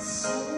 so